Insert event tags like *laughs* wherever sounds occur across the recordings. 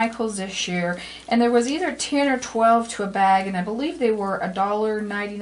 Michaels this year, and there was either ten or twelve to a bag, and I believe they were a dollar ninety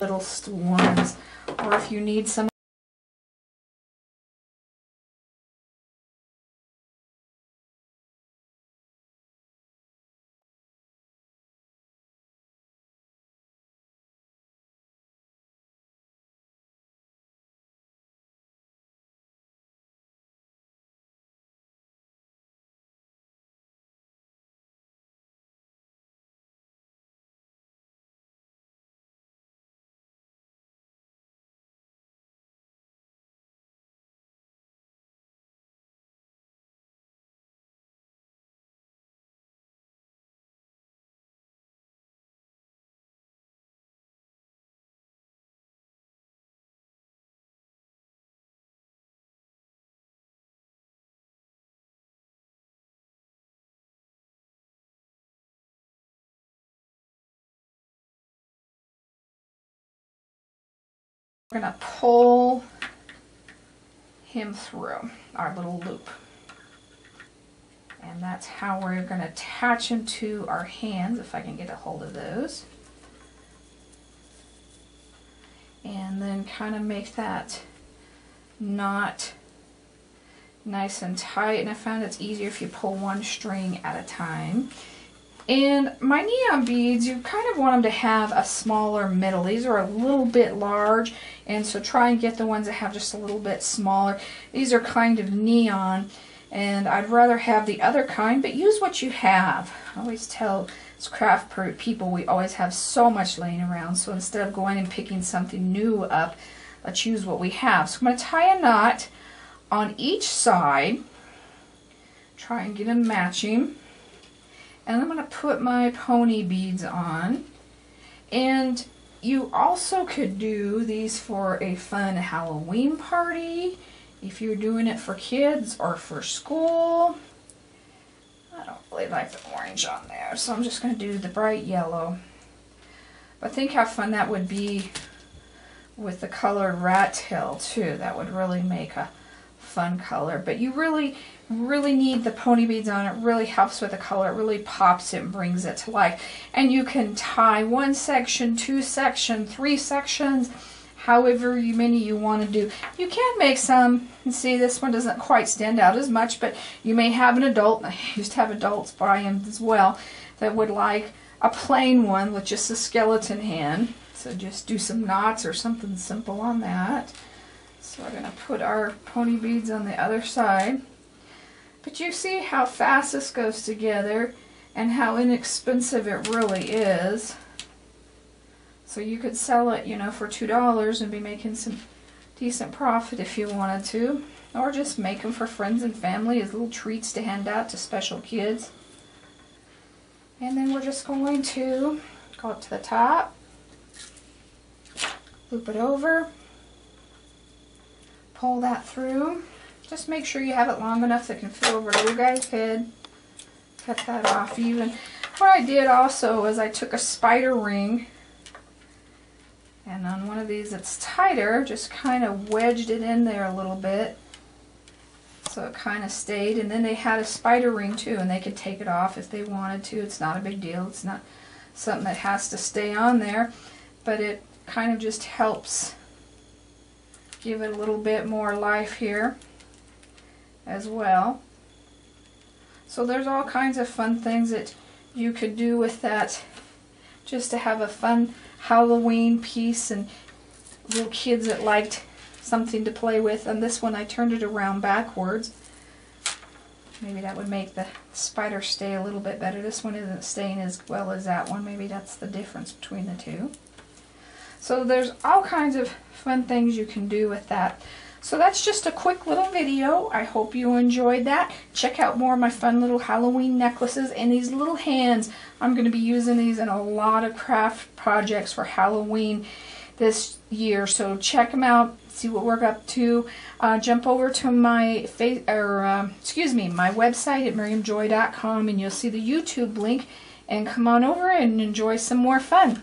little ones, or if you need some We're to pull him through our little loop. And that's how we're going to attach him to our hands, if I can get a hold of those. And then kind of make that knot nice and tight. And I found it's easier if you pull one string at a time. And my neon beads, you kind of want them to have a smaller middle. These are a little bit large, and so try and get the ones that have just a little bit smaller. These are kind of neon, and I'd rather have the other kind, but use what you have. I always tell craft people we always have so much laying around, so instead of going and picking something new up, let's use what we have. So I'm going to tie a knot on each side, try and get them matching. And I'm going to put my pony beads on. And you also could do these for a fun Halloween party if you're doing it for kids or for school. I don't really like the orange on there, so I'm just going to do the bright yellow. But think how fun that would be with the colored rat tail too. That would really make a fun color. But you really, really need the pony beads on. It really helps with the color. It really pops it and brings it to life. And you can tie one section, two section, three sections, however many you want to do. You can make some, and see this one doesn't quite stand out as much, but you may have an adult, *laughs* I used to have adults buy them as well, that would like a plain one with just a skeleton hand. So just do some knots or something simple on that. So we're going to put our pony beads on the other side. But you see how fast this goes together and how inexpensive it really is. So you could sell it, you know, for $2 and be making some decent profit if you wanted to. Or just make them for friends and family as little treats to hand out to special kids. And then we're just going to go up to the top, loop it over, pull that through. Just make sure you have it long enough that it can fit over the guy's head. Cut that off even. What I did also is I took a spider ring and on one of these that's tighter, just kind of wedged it in there a little bit so it kind of stayed. And then they had a spider ring too, and they could take it off if they wanted to. It's not a big deal. It's not something that has to stay on there, but it kind of just helps give it a little bit more life here as well. So there's all kinds of fun things that you could do with that just to have a fun Halloween piece and little kids that liked something to play with. And this one I turned it around backwards. Maybe that would make the spider stay a little bit better. This one isn't staying as well as that one. Maybe that's the difference between the two. So there's all kinds of fun things you can do with that. So that's just a quick little video. I hope you enjoyed that. Check out more of my fun little Halloween necklaces and these little hands. I'm going to be using these in a lot of craft projects for Halloween this year. So check them out, see what we're up to. Uh, jump over to my face or uh, excuse me, my website at miriamjoy.com and you'll see the YouTube link and come on over and enjoy some more fun.